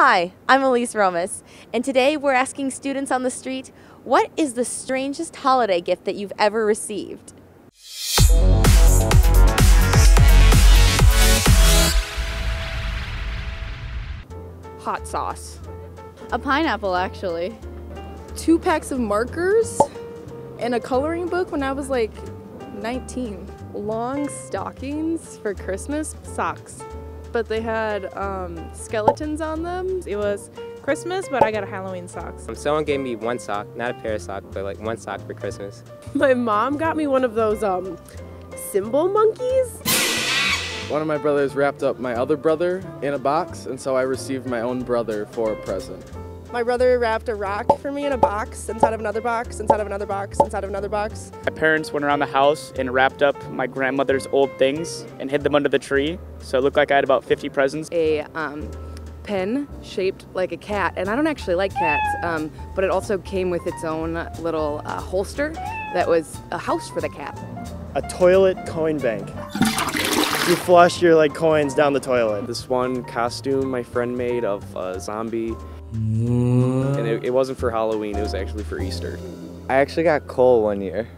Hi, I'm Elise Romas, and today we're asking students on the street what is the strangest holiday gift that you've ever received? Hot sauce. A pineapple, actually. Two packs of markers and a coloring book when I was like 19. Long stockings for Christmas, socks. But they had um, skeletons on them. It was Christmas, but I got a Halloween socks. Um, Someone gave me one sock, not a pair of socks, but like one sock for Christmas. My mom got me one of those um cymbal monkeys. One of my brothers wrapped up my other brother in a box, and so I received my own brother for a present. My brother wrapped a rock for me in a box, inside of another box, inside of another box, inside of another box. My parents went around the house and wrapped up my grandmother's old things and hid them under the tree. So it looked like I had about 50 presents. a um, pen shaped like a cat, and I don't actually like cats, um, but it also came with its own little uh, holster that was a house for the cat. a toilet coin bank. You flush your like coins down the toilet. This one costume my friend made of a zombie, and it, it wasn't for Halloween, it was actually for Easter. I actually got coal one year.